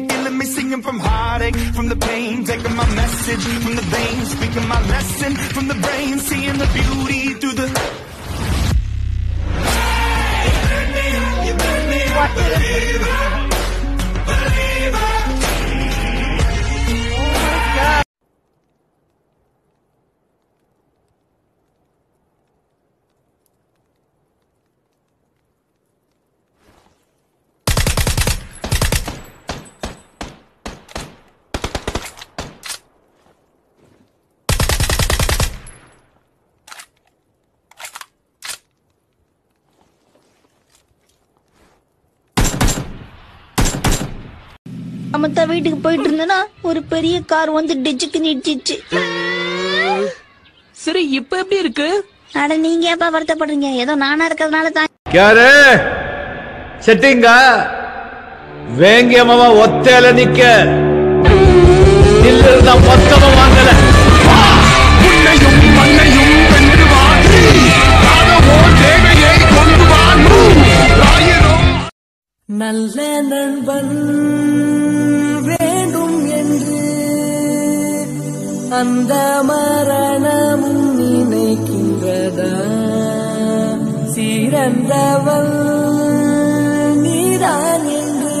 me, feeling me, singing from heartache, from the pain, taking my message from the veins, speaking my lesson from the brain, seeing the beauty through the. சமத்தா வீட்டுக்கு போயிட்டு இருந்தேன்னா ஒரு பெரிய car வந்து டிச்சுக்கு நிடிச்சிச்சு சரி இப்ப எப்படி இருக்கு? அட நீங்க ஏப்பா வருத்தப்படுறீங்க? ஏதோ நானா இருக்கிறதுனால தான். யாரு? செட்டிங்க? வேங்கியமாவா ஒத்தையில நிக்க. இல்ல மொத்தமா வாங்கல. உன்னையும் நல்ல நண்பன். அந்த மரணமும் நினைக்கின்றதா? சிறந்தவள் நீதான் என்று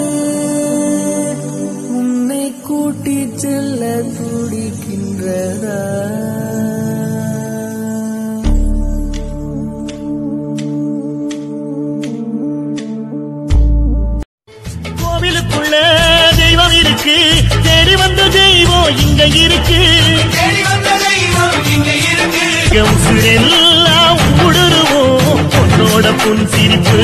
உன்னை கூட்டிச் செல்ல துடிக்கின்றதா? கோவிலுக்குள்ள தெய்வம் இருக்கு. தேடி வந்த தெய்வம் இங்க இருக்கு. எல்லாம் ஊடுருவோம் பொண்ணோட புன் சிரிப்பு.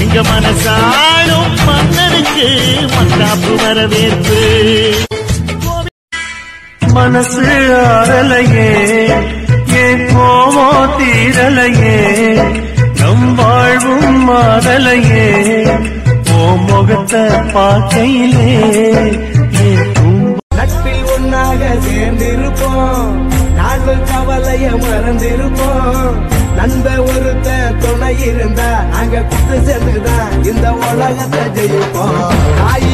எங்க மனசாலும் மன்னனுக்கு மத்தாப்பு வரவேற்பு. மனசு ஆறலையே ஏன் கோமோ தீரலையே? நம் வாழ்வும் மாறலையே ஓ முகத்தை பார்க்கையிலே. நாங்கள் கவலைய மறந்திருப்போம். நண்ப ஒருத்த துணை இருந்தா அங்க குத்து சேர்ந்துதான் இந்த உலகத்தை ஜெயிப்போம். ஆயிரம்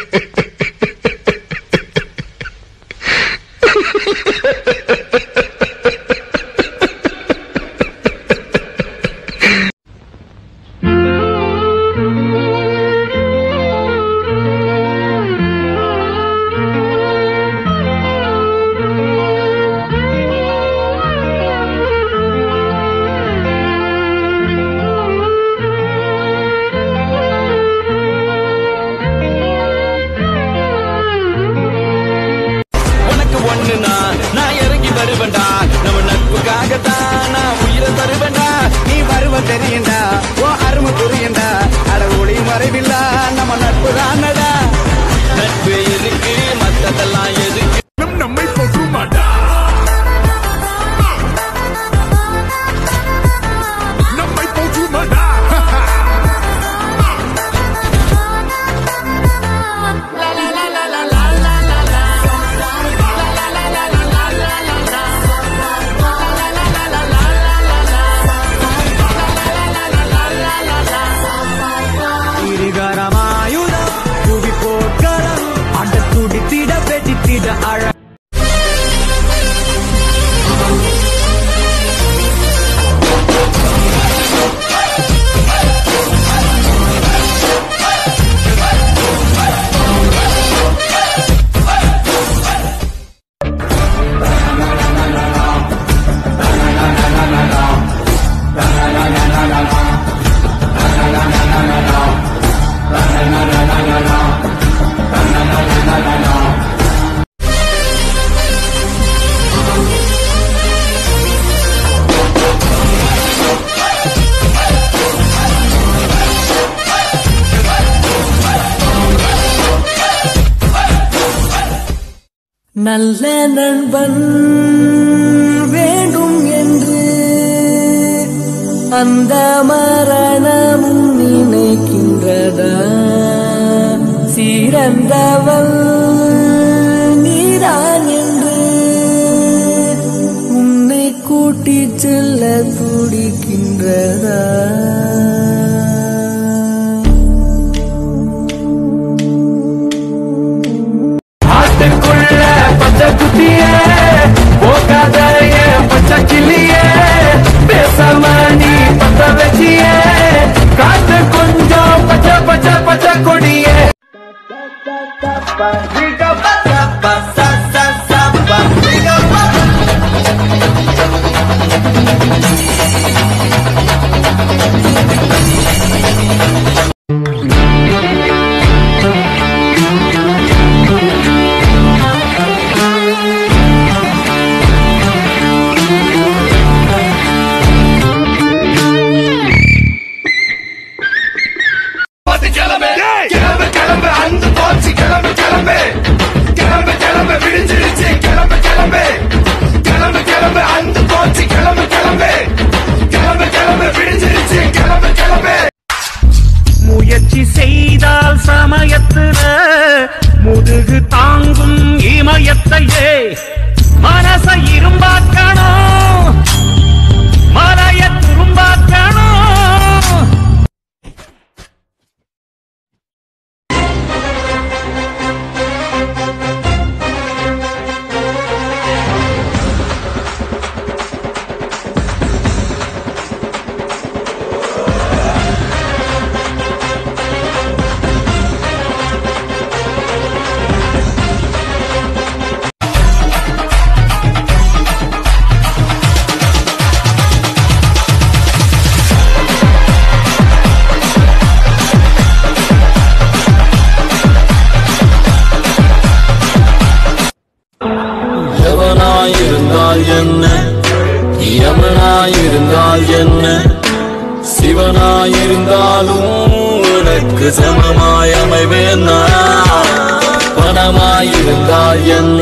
வருவ நல்ல நண்பன் வேண்டும் என்று அந்த மரணமும் நினைக்கின்றதா? சீரந்தவள் நீதான் என்று உன்னை கூட்டிச் செல்ல pasa, pasa, pasa. செய்தால் சமயத்துல முதுகு தாங்கும் இமயத்தையே. மனச இரும்பாக்க யமனாயிருந்தால் என்ன சிவனாயிருந்தாலும் உனக்கு சமமாய் அமைவேன் நான். பணமாயிருந்தால் என்ன